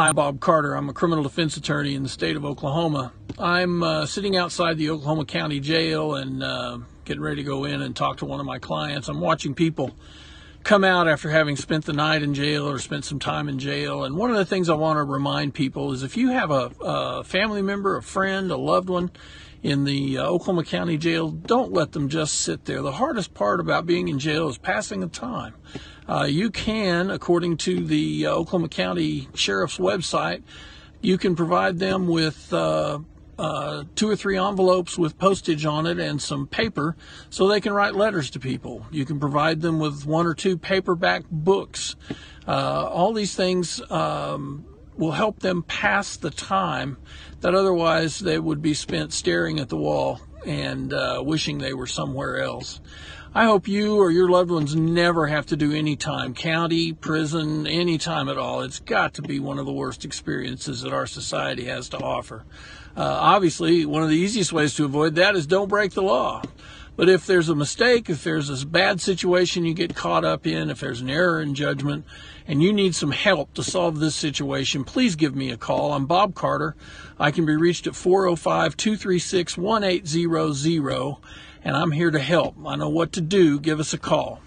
Hi, I'm Bob Carter. I'm a criminal defense attorney in the state of Oklahoma. I'm uh, sitting outside the Oklahoma County Jail and uh, getting ready to go in and talk to one of my clients. I'm watching people come out after having spent the night in jail or spent some time in jail. And one of the things I want to remind people is if you have a, a family member, a friend, a loved one in the uh, Oklahoma County Jail, don't let them just sit there. The hardest part about being in jail is passing the time. Uh, you can, according to the uh, Oklahoma County Sheriff's website, you can provide them with uh, uh, two or three envelopes with postage on it and some paper so they can write letters to people. You can provide them with one or two paperback books. Uh, all these things um, will help them pass the time that otherwise they would be spent staring at the wall and uh, wishing they were somewhere else. I hope you or your loved ones never have to do any time, county, prison, any time at all. It's got to be one of the worst experiences that our society has to offer. Uh, obviously, one of the easiest ways to avoid that is don't break the law. But if there's a mistake, if there's a bad situation you get caught up in, if there's an error in judgment, and you need some help to solve this situation, please give me a call. I'm Bob Carter. I can be reached at 405 236 1800 and I'm here to help. I know what to do. Give us a call.